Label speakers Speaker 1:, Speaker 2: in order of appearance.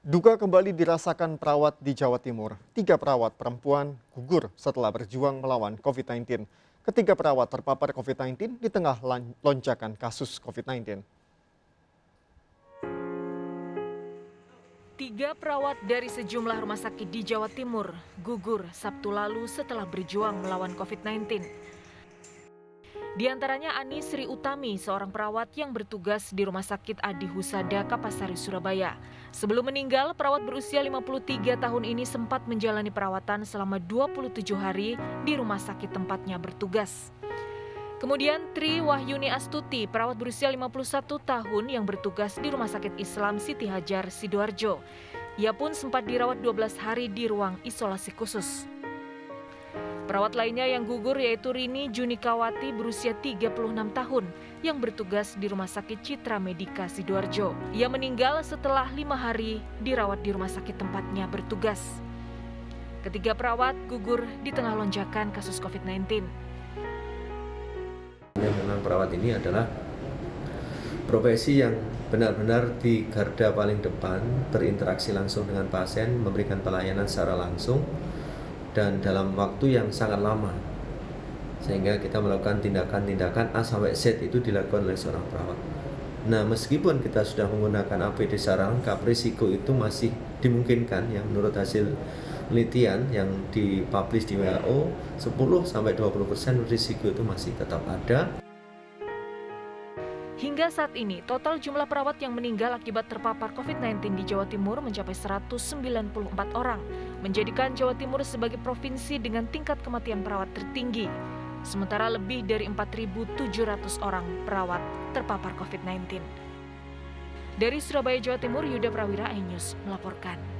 Speaker 1: Duka kembali dirasakan perawat di Jawa Timur. Tiga perawat perempuan gugur setelah berjuang melawan COVID-19. Ketiga perawat terpapar COVID-19 di tengah lonjakan kasus COVID-19.
Speaker 2: Tiga perawat dari sejumlah rumah sakit di Jawa Timur gugur Sabtu lalu setelah berjuang melawan COVID-19. Di antaranya Ani Sri Utami, seorang perawat yang bertugas di Rumah Sakit Adi Husada, Kapasari, Surabaya. Sebelum meninggal, perawat berusia 53 tahun ini sempat menjalani perawatan selama 27 hari di rumah sakit tempatnya bertugas. Kemudian Tri Wahyuni Astuti, perawat berusia 51 tahun yang bertugas di Rumah Sakit Islam Siti Hajar, Sidoarjo. Ia pun sempat dirawat 12 hari di ruang isolasi khusus. Perawat lainnya yang gugur yaitu Rini Junikawati berusia 36 tahun yang bertugas di Rumah Sakit Citra Medika Sidoarjo. Ia meninggal setelah lima hari dirawat di rumah sakit tempatnya bertugas. Ketiga perawat gugur di tengah lonjakan kasus COVID-19.
Speaker 3: Memang perawat ini adalah profesi yang benar-benar di garda paling depan berinteraksi langsung dengan pasien, memberikan pelayanan secara langsung dan dalam waktu yang sangat lama sehingga kita melakukan tindakan-tindakan A sampai Z itu dilakukan oleh seorang perawat. Nah, meskipun kita sudah menggunakan APD secara lengkap, risiko itu masih dimungkinkan yang menurut hasil penelitian yang dipublish di WHO 10 sampai 20% risiko itu masih tetap ada.
Speaker 2: Hingga saat ini, total jumlah perawat yang meninggal akibat terpapar COVID-19 di Jawa Timur mencapai 194 orang, menjadikan Jawa Timur sebagai provinsi dengan tingkat kematian perawat tertinggi. Sementara lebih dari 4.700 orang perawat terpapar COVID-19. Dari Surabaya, Jawa Timur, Yuda Prawira, iNews melaporkan.